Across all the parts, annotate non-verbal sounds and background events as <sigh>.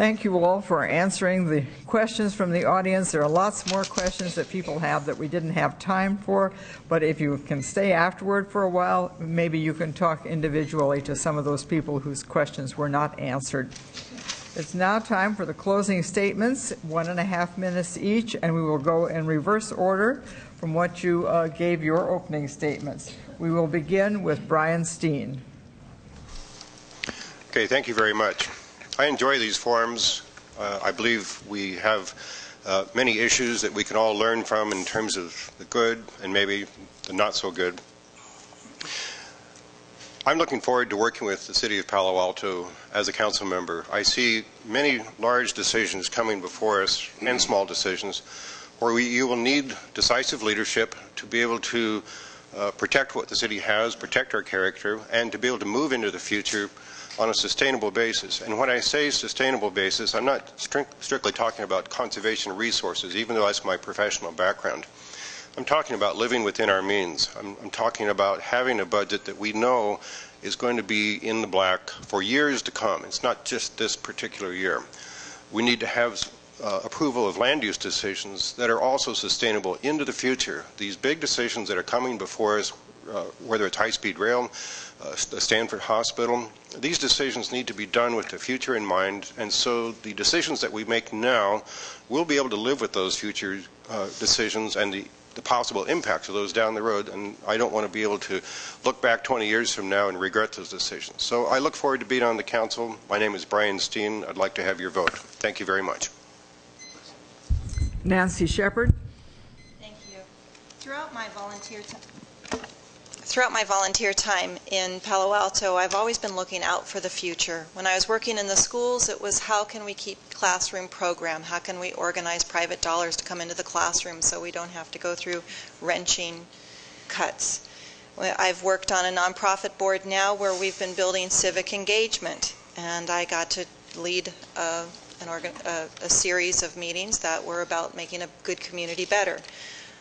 Thank you all for answering the questions from the audience. There are lots more questions that people have that we didn't have time for, but if you can stay afterward for a while, maybe you can talk individually to some of those people whose questions were not answered. It's now time for the closing statements, one and a half minutes each, and we will go in reverse order from what you uh, gave your opening statements. We will begin with Brian Steen. Okay, thank you very much. I enjoy these forums. Uh, I believe we have uh, many issues that we can all learn from in terms of the good and maybe the not so good. I'm looking forward to working with the City of Palo Alto as a council member. I see many large decisions coming before us and small decisions where we, you will need decisive leadership to be able to uh, protect what the city has, protect our character, and to be able to move into the future on a sustainable basis. And when I say sustainable basis, I'm not strict, strictly talking about conservation resources, even though that's my professional background. I'm talking about living within our means. I'm, I'm, talking about having a budget that we know is going to be in the black for years to come. It's not just this particular year. We need to have uh, approval of land use decisions that are also sustainable into the future. These big decisions that are coming before us, uh, whether it's high-speed rail, uh, the Stanford Hospital, these decisions need to be done with the future in mind, and so the decisions that we make now, we'll be able to live with those future uh, decisions and the the possible impacts of those down the road, and I don't want to be able to look back 20 years from now and regret those decisions. So I look forward to being on the council. My name is Brian Steen. I'd like to have your vote. Thank you very much. Nancy Shepherd. Thank you. Throughout my volunteer time, Throughout my volunteer time in Palo Alto, I've always been looking out for the future. When I was working in the schools, it was how can we keep classroom program? How can we organize private dollars to come into the classroom so we don't have to go through wrenching cuts? I've worked on a nonprofit board now where we've been building civic engagement, and I got to lead a, organ, a, a series of meetings that were about making a good community better.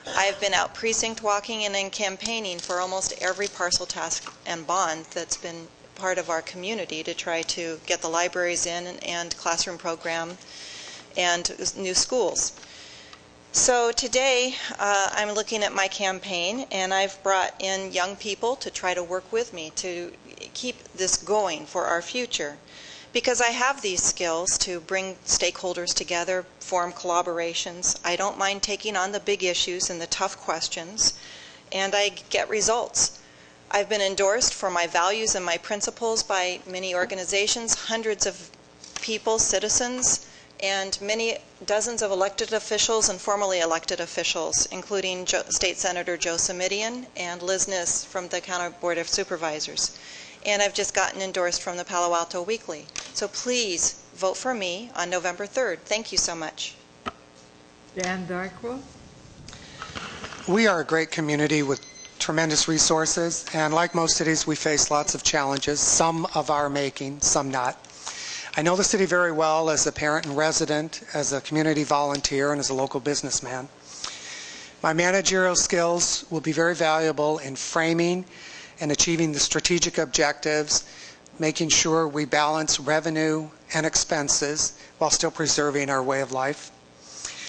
I've been out precinct walking and in campaigning for almost every parcel tax and bond that's been part of our community to try to get the libraries in and, and classroom program and new schools. So today uh, I'm looking at my campaign and I've brought in young people to try to work with me to keep this going for our future because I have these skills to bring stakeholders together, form collaborations. I don't mind taking on the big issues and the tough questions, and I get results. I've been endorsed for my values and my principles by many organizations, hundreds of people, citizens, and many dozens of elected officials and formerly elected officials, including jo State Senator Joe Simitian and Liz Kniss from the County Board of Supervisors and I've just gotten endorsed from the Palo Alto Weekly. So please vote for me on November 3rd. Thank you so much. Dan Dykwel. We are a great community with tremendous resources, and like most cities, we face lots of challenges, some of our making, some not. I know the city very well as a parent and resident, as a community volunteer, and as a local businessman. My managerial skills will be very valuable in framing and achieving the strategic objectives, making sure we balance revenue and expenses while still preserving our way of life.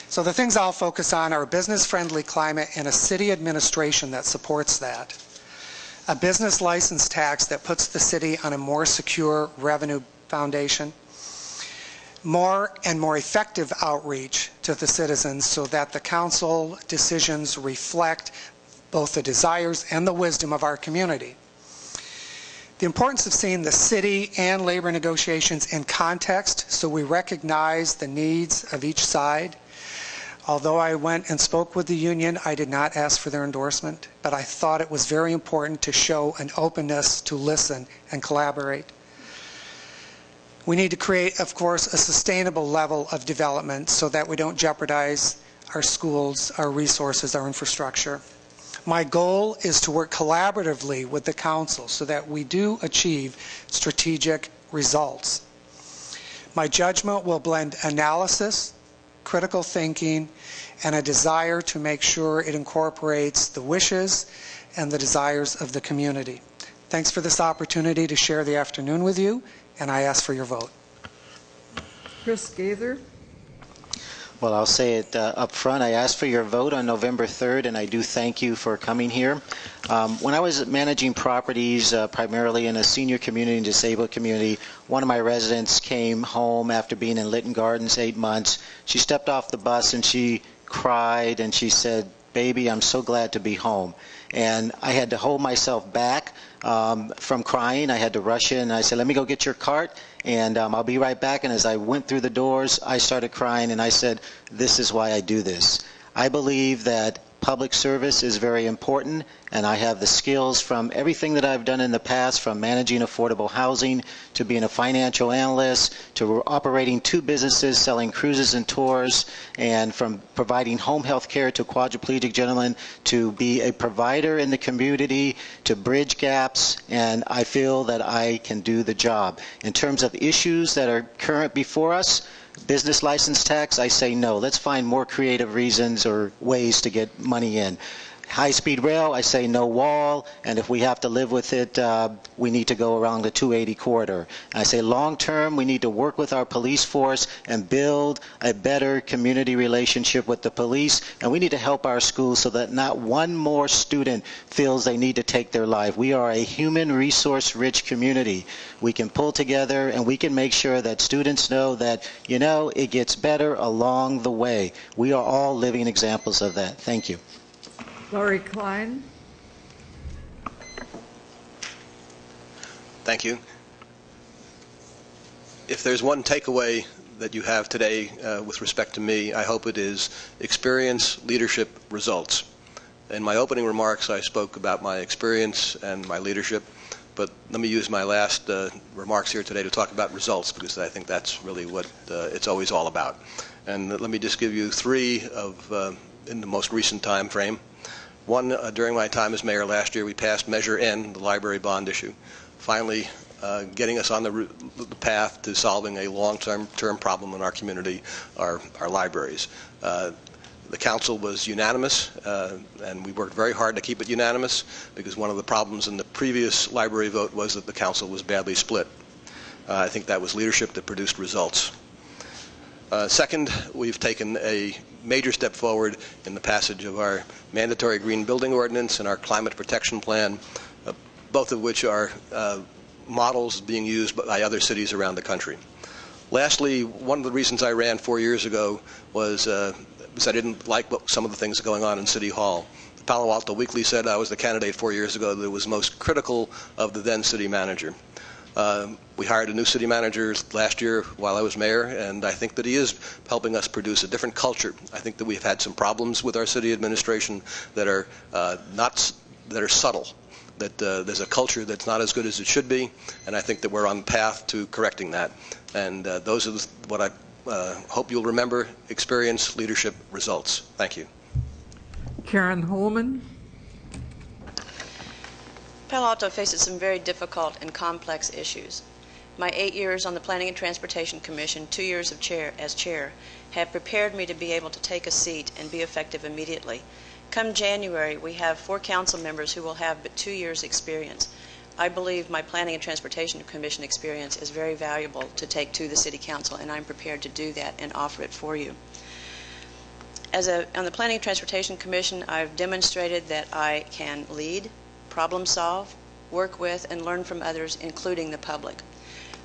So the things I'll focus on are a business-friendly climate and a city administration that supports that. A business license tax that puts the city on a more secure revenue foundation. More and more effective outreach to the citizens so that the council decisions reflect both the desires and the wisdom of our community. The importance of seeing the city and labor negotiations in context so we recognize the needs of each side. Although I went and spoke with the union, I did not ask for their endorsement, but I thought it was very important to show an openness to listen and collaborate. We need to create, of course, a sustainable level of development so that we don't jeopardize our schools, our resources, our infrastructure. My goal is to work collaboratively with the council so that we do achieve strategic results. My judgment will blend analysis, critical thinking, and a desire to make sure it incorporates the wishes and the desires of the community. Thanks for this opportunity to share the afternoon with you, and I ask for your vote. Chris Gaither? Well, I'll say it uh, up front. I asked for your vote on November 3rd, and I do thank you for coming here. Um, when I was managing properties, uh, primarily in a senior community and disabled community, one of my residents came home after being in Lytton Gardens eight months. She stepped off the bus and she cried and she said, Baby, I'm so glad to be home. And I had to hold myself back um, from crying. I had to rush in I said, Let me go get your cart and um, I'll be right back. And as I went through the doors, I started crying and I said, This is why I do this. I believe that public service is very important, and I have the skills from everything that I've done in the past, from managing affordable housing to being a financial analyst to operating two businesses selling cruises and tours, and from providing home health care to quadriplegic gentlemen to be a provider in the community to bridge gaps, and I feel that I can do the job. In terms of issues that are current before us, business license tax, I say no. Let's find more creative reasons or ways to get money in. High-speed rail, I say no wall, and if we have to live with it, uh, we need to go around the 280 corridor. I say long-term, we need to work with our police force and build a better community relationship with the police, and we need to help our schools so that not one more student feels they need to take their life. We are a human resource-rich community. We can pull together, and we can make sure that students know that, you know, it gets better along the way. We are all living examples of that. Thank you. Larry Klein? Thank you. If there's one takeaway that you have today uh, with respect to me, I hope it is experience, leadership, results. In my opening remarks, I spoke about my experience and my leadership, but let me use my last uh, remarks here today to talk about results because I think that's really what uh, it's always all about. And let me just give you three of uh, in the most recent time frame. One, uh, during my time as mayor last year, we passed Measure N, the library bond issue, finally uh, getting us on the, the, path to solving a long-term term problem in our community, our, our libraries. Uh, the council was unanimous, uh, and we worked very hard to keep it unanimous because one of the problems in the previous library vote was that the council was badly split. Uh, I think that was leadership that produced results. Uh, second, we've taken a major step forward in the passage of our mandatory green building ordinance and our climate protection plan, uh, both of which are uh, models being used by other cities around the country. Lastly, one of the reasons I ran four years ago was uh, because I didn't like some of the things going on in City Hall. The Palo Alto Weekly said I was the candidate four years ago that was most critical of the then city manager. Um, we hired a new city manager last year while I was mayor, and I think that he is helping us produce a different culture. I think that we've had some problems with our city administration that are uh, not that are subtle. That uh, there's a culture that's not as good as it should be, and I think that we're on the path to correcting that. And uh, those are the, what I uh, hope you'll remember: experience, leadership, results. Thank you. Karen Holman. Palo Alto faces some very difficult and complex issues. My eight years on the Planning and Transportation Commission, two years of chair as chair, have prepared me to be able to take a seat and be effective immediately. Come January, we have four council members who will have but two years' experience. I believe my Planning and Transportation Commission experience is very valuable to take to the City Council, and I'm prepared to do that and offer it for you. As a, on the Planning and Transportation Commission, I've demonstrated that I can lead, problem solve, work with, and learn from others, including the public.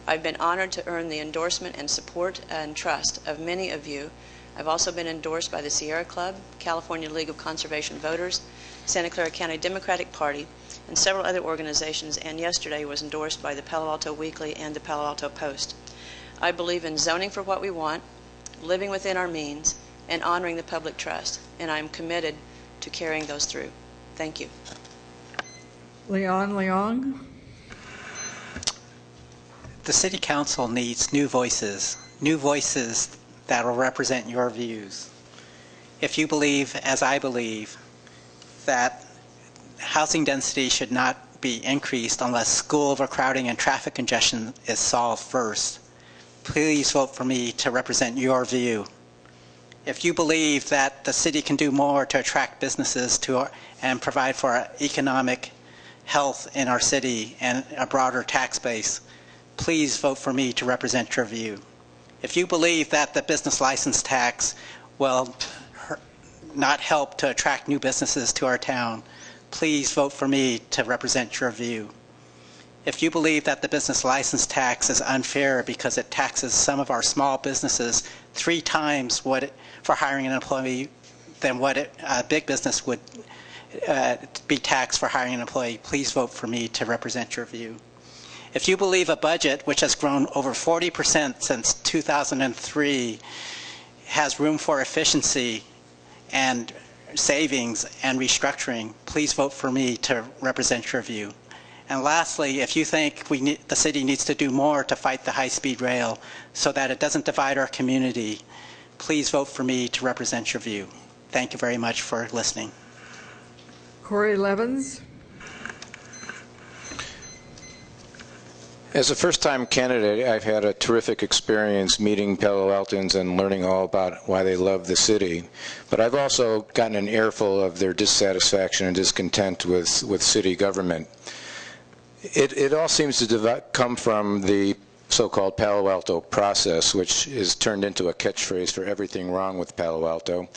I've been honored to earn the endorsement and support and trust of many of you. I've also been endorsed by the Sierra Club, California League of Conservation Voters, Santa Clara County Democratic Party, and several other organizations, and yesterday was endorsed by the Palo Alto Weekly and the Palo Alto Post. I believe in zoning for what we want, living within our means, and honoring the public trust, and I'm committed to carrying those through. Thank you. Leon Leong. The City Council needs new voices, new voices that will represent your views. If you believe, as I believe, that housing density should not be increased unless school overcrowding and traffic congestion is solved first, please vote for me to represent your view. If you believe that the city can do more to attract businesses to and provide for economic health in our city and a broader tax base, please vote for me to represent your view. If you believe that the business license tax will not help to attract new businesses to our town, please vote for me to represent your view. If you believe that the business license tax is unfair because it taxes some of our small businesses three times what it, for hiring an employee than what it, a big business would uh, be taxed for hiring an employee, please vote for me to represent your view. If you believe a budget which has grown over 40% since 2003 has room for efficiency and savings and restructuring, please vote for me to represent your view. And lastly, if you think we need, the city needs to do more to fight the high-speed rail so that it doesn't divide our community, please vote for me to represent your view. Thank you very much for listening. Corey Levens? As a first-time candidate, I've had a terrific experience meeting Palo Altans and learning all about why they love the city. But I've also gotten an earful of their dissatisfaction and discontent with, with city government. It, it all seems to devi- come from the so-called Palo Alto process, which is turned into a catchphrase for everything wrong with Palo Alto.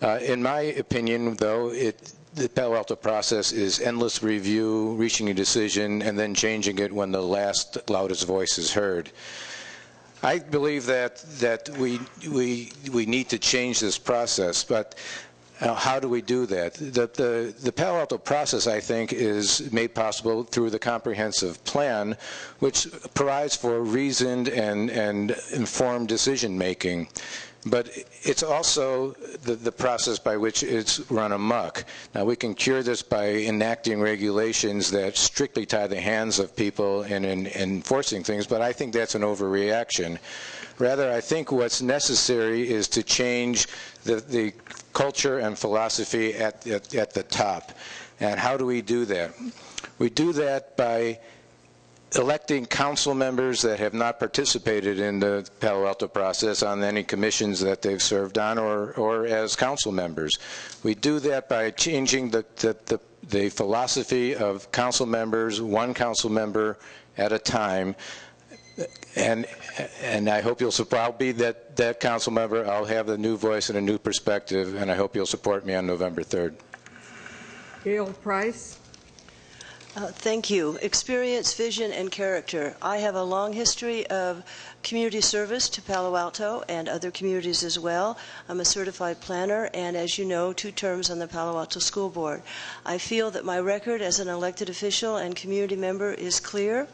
Uh, in my opinion, though, it, the Palo Alto process is endless review, reaching a decision, and then changing it when the last loudest voice is heard. I believe that that we we we need to change this process, but uh, how do we do that? The, the the Palo Alto process, I think, is made possible through the comprehensive plan, which provides for reasoned and and informed decision making. But it's also the, the process by which it's run amok. Now, we can cure this by enacting regulations that strictly tie the hands of people and in, enforcing things, but I think that's an overreaction. Rather, I think what's necessary is to change the, the culture and philosophy at, at, at the top. And how do we do that? We do that by electing council members that have not participated in the Palo Alto process on any commissions that they've served on or, or as council members. We do that by changing the, the, the, the philosophy of council members, one council member at a time. And, and I hope you'll support, I'll be that, that council member. I'll have a new voice and a new perspective, and I hope you'll support me on November 3rd. Gail Price? Uh, Thank you. Experience, vision, and character. I have a long history of community service to Palo Alto and other communities as well. I'm a certified planner and, as you know, two terms on the Palo Alto School Board. I feel that my record as an elected official and community member is clear.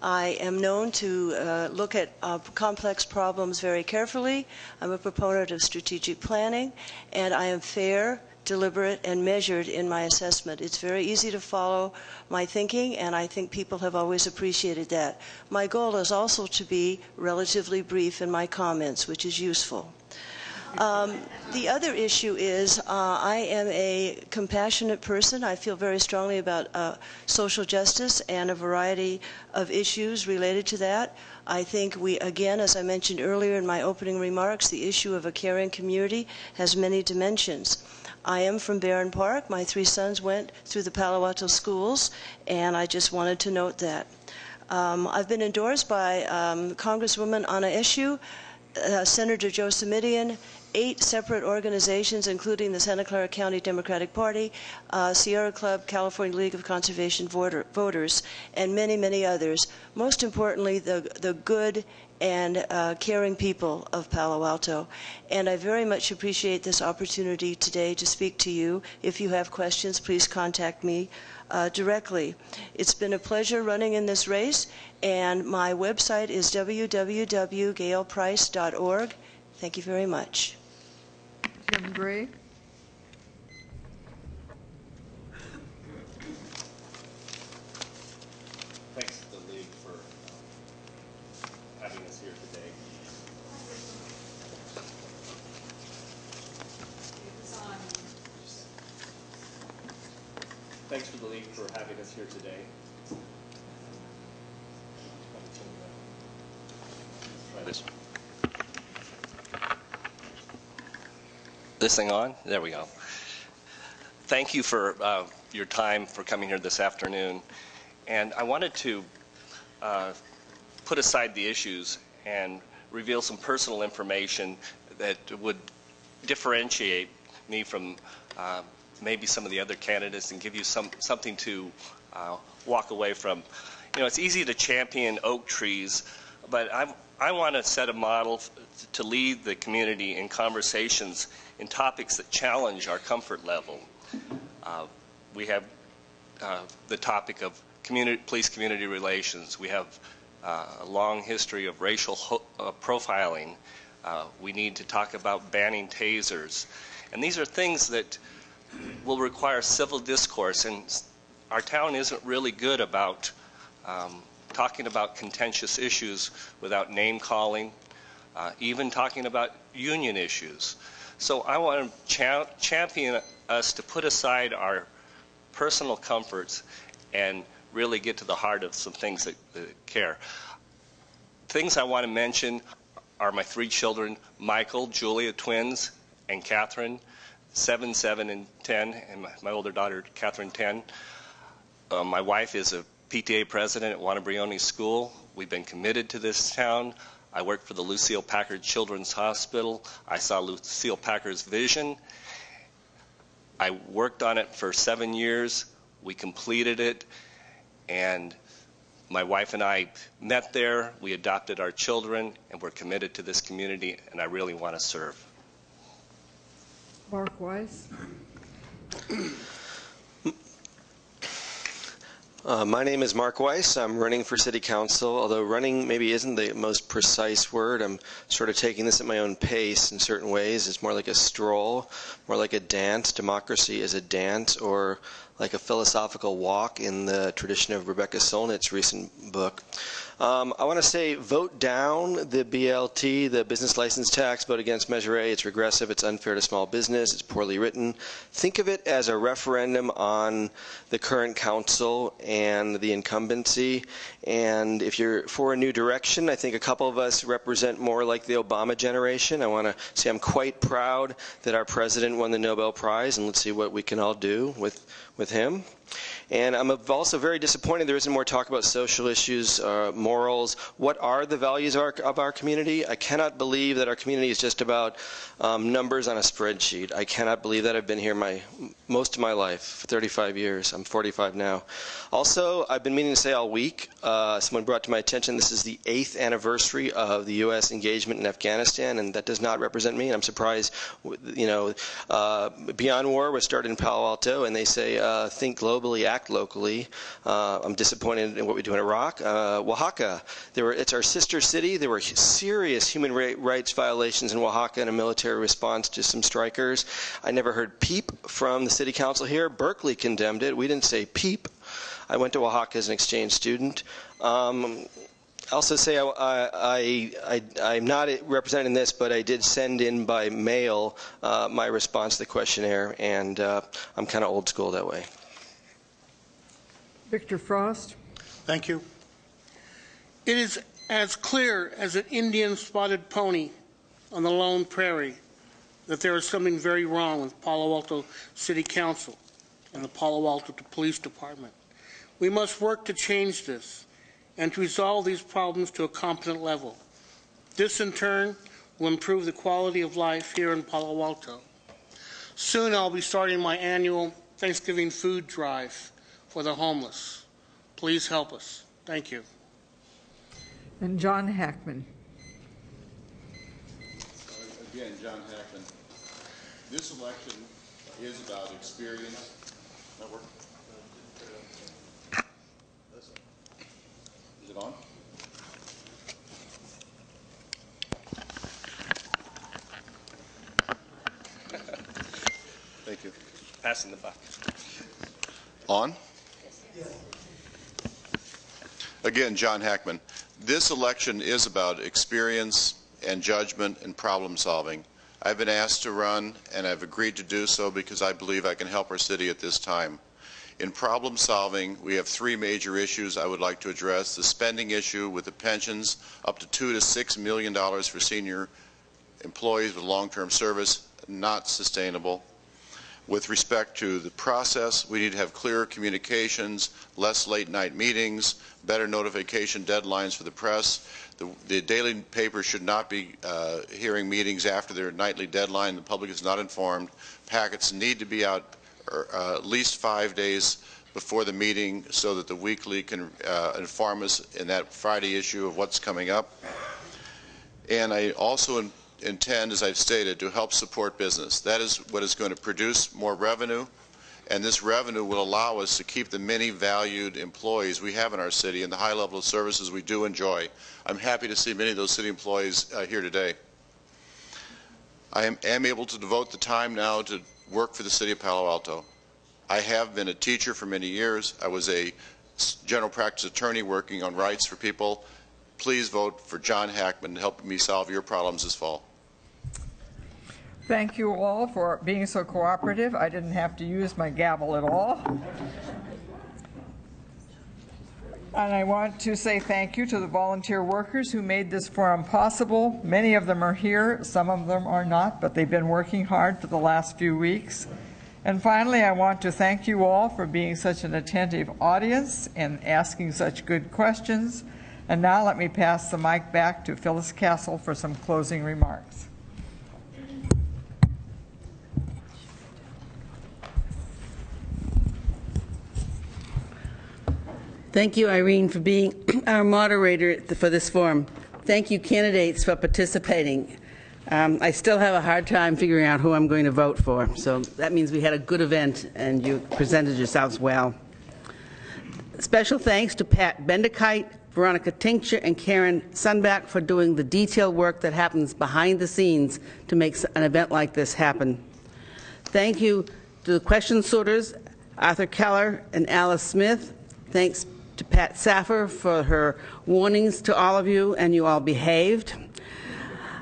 I am known to uh, look at uh, complex problems very carefully. I'm a proponent of strategic planning, and I am fair, deliberate, and measured in my assessment. It's very easy to follow my thinking, and I think people have always appreciated that. My goal is also to be relatively brief in my comments, which is useful. Um, the other issue is uh, I am a compassionate person. I feel very strongly about uh, social justice and a variety of issues related to that. I think we, again, as I mentioned earlier in my opening remarks, the issue of a caring community has many dimensions. I am from Barron Park. My three sons went through the Palo Alto schools, and I just wanted to note that. Um, I've been endorsed by um, Congresswoman Anna Eshoo, uh, Senator Joe Simitian, eight separate organizations, including the Santa Clara County Democratic Party, uh, Sierra Club, California League of Conservation Voter, Voters, and many, many others. Most importantly, the, the good and uh, caring people of Palo Alto. And I very much appreciate this opportunity today to speak to you. If you have questions, please contact me uh, directly. It's been a pleasure running in this race, and my website is www.gailprice.org. Thank you very much. Jim Gray? Thanks to the league for um, having us here today. Thanks for the league for having us here today. This. This thing on? There we go. Thank you for uh, your time for coming here this afternoon. And I wanted to uh, put aside the issues and reveal some personal information that would differentiate me from uh, maybe some of the other candidates and give you some something to uh, walk away from. You know, it's easy to champion oak trees, but I, I want to set a model to lead the community in conversations in topics that challenge our comfort level. Uh, we have uh, the topic of community, police community relations. We have uh, a long history of racial uh, profiling. Uh, we need to talk about banning tasers. And these are things that will require civil discourse, and our town isn't really good about um, talking about contentious issues without name calling, uh, even talking about union issues. So I want to cha champion us to put aside our personal comforts and really get to the heart of some things that, that care. Things I want to mention are my three children, Michael, Julia, twins, and Catherine, 7, 7, and 10, and my, my older daughter, Catherine, 10. Uh, my wife is a PTA president at Juana School. We've been committed to this town. I work for the Lucile Packard Children's Hospital. I saw Lucile Packard's vision. I worked on it for seven years. We completed it, and my wife and I met there. We adopted our children, and we're committed to this community, and I really want to serve. Mark Weiss. Uh, my name is Mark Weiss. I'm running for City Council, although running maybe isn't the most precise word. I'm sort of taking this at my own pace in certain ways. It's more like a stroll, more like a dance. Democracy is a dance, or like a philosophical walk in the tradition of Rebecca Solnit's recent book. Um, I want to say vote down the BLT, the business license tax, vote against Measure A. It's regressive, it's unfair to small business, it's poorly written. Think of it as a referendum on the current council and the incumbency. And if you're for a new direction, I think a couple of us represent more like the Obama generation. I want to say I'm quite proud that our president won the Nobel Prize, and let's see what we can all do with, with him. And I'm also very disappointed there isn't more talk about social issues, uh, morals. What are the values of our, of our, community? I cannot believe that our community is just about um, numbers on a spreadsheet. I cannot believe that. I've been here my most of my life, 35 years. I'm 45 now. Also, I've been meaning to say all week, uh, someone brought to my attention this is the eighth anniversary of the U.S. engagement in Afghanistan, and that does not represent me. And I'm surprised, you know, uh, Beyond War was started in Palo Alto, and they say uh, think globally, locally. Uh, I'm disappointed in what we do in Iraq. Uh, Oaxaca, were, it's our sister city. There were serious human rights violations in Oaxaca in a military response to some strikers. I never heard peep from the city council here. Berkeley condemned it. We didn't say peep. I went to Oaxaca as an exchange student. Um, I also say I, am not representing this, but I did send in by mail uh, my response to the questionnaire, and uh, I'm kind of old school that way. Victor Frost. Thank you. It is as clear as an Indian spotted pony on the lone prairie that there is something very wrong with Palo Alto City Council and the Palo Alto Police Department. We must work to change this and to resolve these problems to a competent level. This, in turn, will improve the quality of life here in Palo Alto. Soon I'll be starting my annual Thanksgiving food drive for the homeless. Please help us. Thank you. And John Hackman. Again, John Hackman. This election is about experience. Network. Is it on? Thank you. Passing the buck. On? Again, John Hackman. This election is about experience and judgment and problem solving. I've been asked to run, and I've agreed to do so because I believe I can help our city at this time. In problem solving, we have three major issues I would like to address. The spending issue with the pensions, up to two to six million dollars for senior employees with long-term service, not sustainable. With respect to the process. We need to have clearer communications, less late-night meetings, better notification deadlines for the press. The, the daily paper should not be uh, hearing meetings after their nightly deadline. The public is not informed. Packets need to be out uh, at least five days before the meeting so that the weekly can uh, inform us in that Friday issue of what's coming up. And I also intend, as I've stated, to help support business. That is what is going to produce more revenue, and this revenue will allow us to keep the many valued employees we have in our city and the high level of services we do enjoy. I'm happy to see many of those city employees uh, here today. I am, am able to devote the time now to work for the city of Palo Alto. I have been a teacher for many years. I was a general practice attorney working on rights for people. Please vote for John Hackman to help me solve your problems this fall. Thank you all for being so cooperative. I didn't have to use my gavel at all. And I want to say thank you to the volunteer workers who made this forum possible. Many of them are here, some of them are not, but they've been working hard for the last few weeks. And finally, I want to thank you all for being such an attentive audience and asking such good questions. And now let me pass the mic back to Phyllis Castle for some closing remarks. Thank you, Irene, for being <clears throat> our moderator for this forum. Thank you, candidates, for participating. Um, I still have a hard time figuring out who I'm going to vote for, so that means we had a good event and you presented yourselves well. Special thanks to Pat Bendikite, Veronica Tincture, and Karen Sunback for doing the detailed work that happens behind the scenes to make an event like this happen. Thank you to the question sorters, Arthur Keller and Alice Smith. Thanks to Pat Saffer for her warnings to all of you, and you all behaved.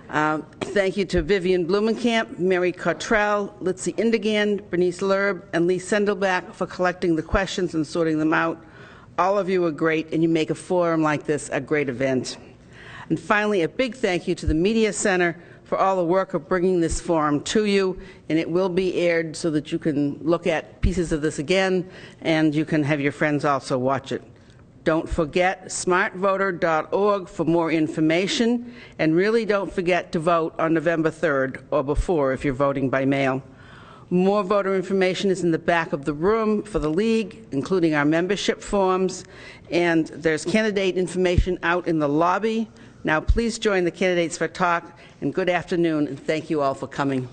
Uh, thank you to Vivian Blumenkamp, Mary Cottrell, Litzy Indigan, Bernice Lerb, and Lee Sendelbach for collecting the questions and sorting them out. All of you are great, and you make a forum like this a great event. And finally, a big thank you to the Media Center for all the work of bringing this forum to you, and it will be aired so that you can look at pieces of this again, and you can have your friends also watch it. Don't forget smartvoter.org for more information, and really don't forget to vote on November 3rd or before if you're voting by mail. More voter information is in the back of the room for the League, including our membership forms, and there's candidate information out in the lobby. Now, please join the candidates for talk, and good afternoon, and thank you all for coming.